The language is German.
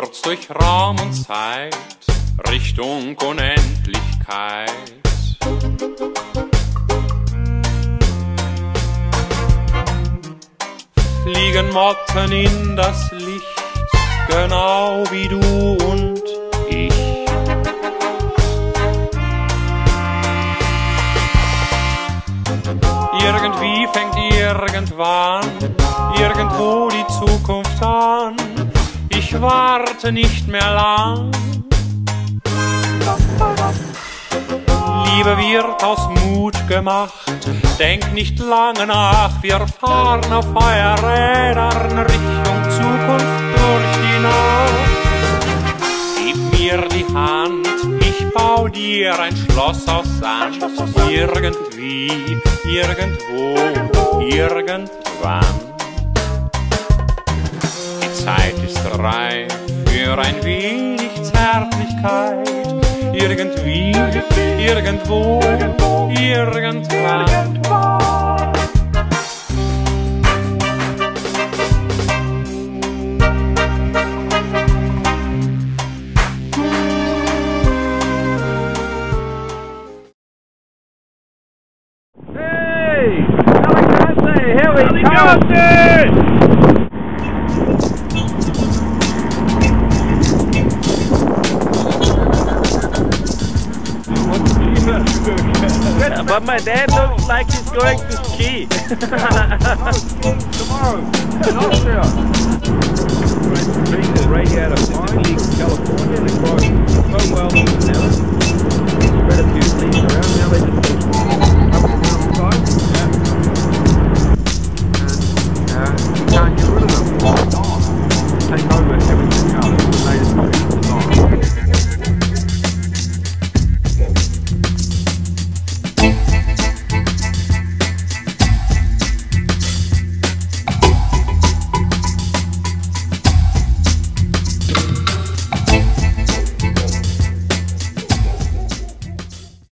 durch Raum und Zeit Richtung Unendlichkeit. Fliegen Motten in das Licht, genau wie du und ich. Irgendwie fängt irgendwann irgendwo die Zukunft an. Warte nicht mehr lang. Liebe wird aus Mut gemacht. Denk nicht lange nach, wir fahren auf Feuerrädern Richtung Zukunft durch die Nacht. Gib mir die Hand, ich bau dir ein Schloss aus Sand. Irgendwie, irgendwo, irgendwann. Zeit ist reif für ein wenig Zärtlichkeit. Irgendwie, irgendwo, irgendwann. Hey! Here we come! But my dad looks like he's going to ski. Tomorrow, in Austria. Right out of Pine, California,